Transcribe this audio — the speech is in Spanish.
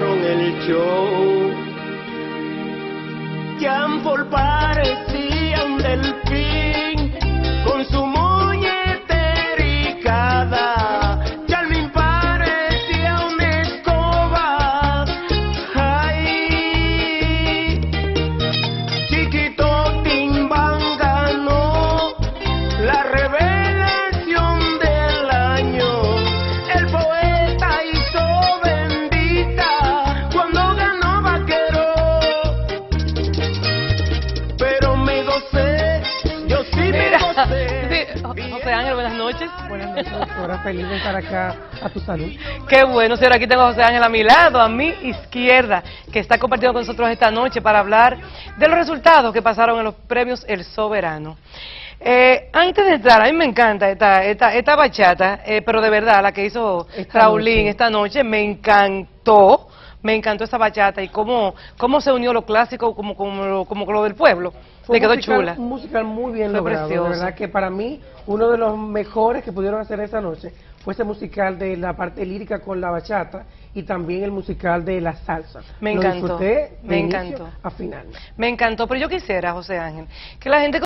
pararon el show. Por parecer. José Ángel, buenas noches. Buenas noches, doctora. Feliz de estar acá a tu salud. Qué bueno, señora. Aquí tengo a José Ángel a mi lado, a mi izquierda, que está compartiendo con nosotros esta noche para hablar de los resultados que pasaron en los premios El Soberano. Eh, antes de entrar, a mí me encanta esta, esta, esta bachata, eh, pero de verdad, la que hizo Esta Raulín noche. esta noche, me encantó. Me encantó esa bachata y cómo, cómo se unió lo clásico como, como, lo, como con lo del pueblo. Fue Le quedó musical- chula. Un musical muy bien Fue logrado. precioso. De verdad que para mí, uno de los mejores que pudieron hacer esa noche fue ese musical de la parte lírica con la bachata y también el musical de la salsa. Me Lo encantó, disfruté de me encantó. a final. Me encantó, pero yo quisiera, José Ángel, que la gente